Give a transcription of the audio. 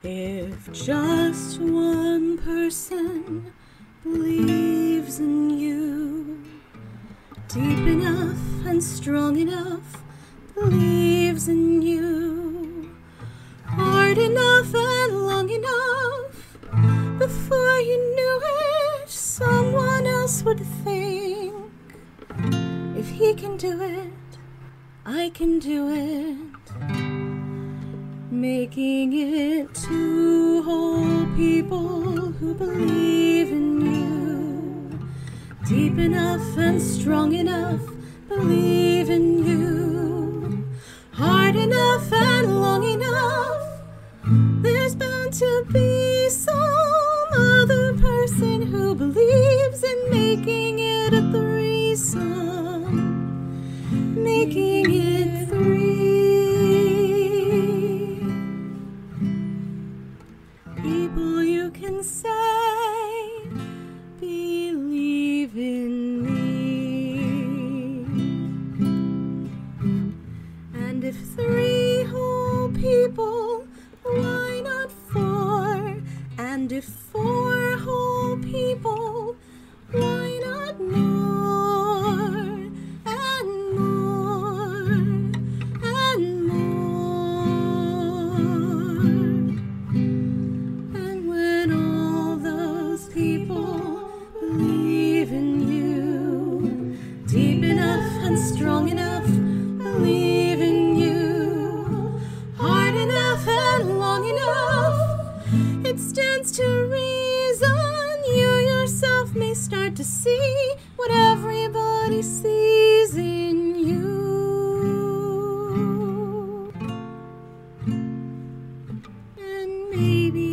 If just one person believes in you, deep enough and strong enough, believes in you, hard enough and long enough, before you knew it, someone else would think, if he can do it, I can do it making it two whole people who believe in you. Deep enough and strong enough, believe in you. Hard enough and long enough, there's bound to be some other person who believes in making it a threesome. Making if three whole people, why not four? And if four whole people, why not more? And more, and more. And when all those people believe in you, deep enough and strong enough, stands to reason you yourself may start to see what everybody sees in you. And maybe